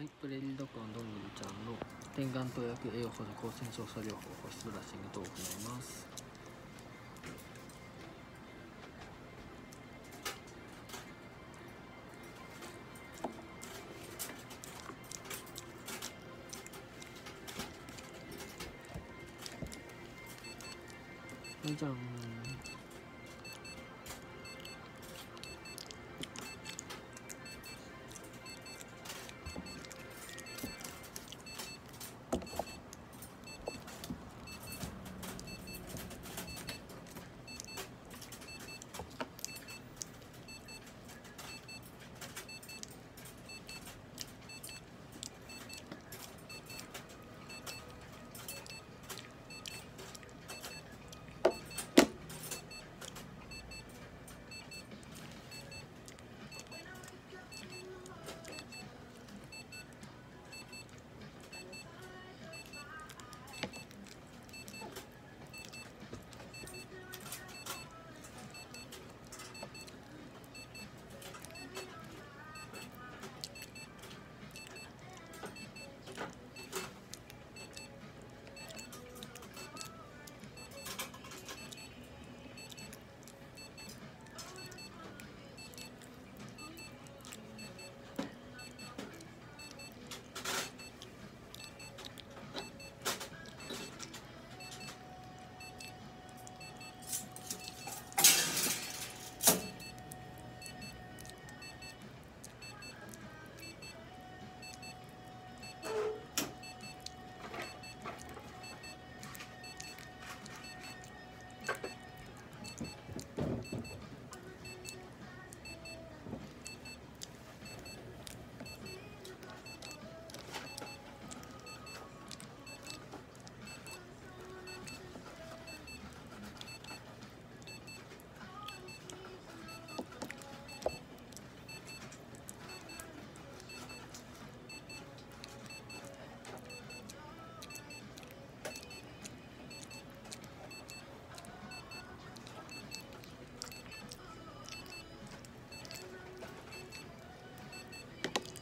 はい、プレリドコンどんぐりちゃんの点眼投薬栄養素で抗戦症作療法保湿ブラッシング等を行います。はいじゃん。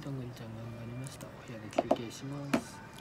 どんぐりちゃん頑張りました。お部屋で休憩します。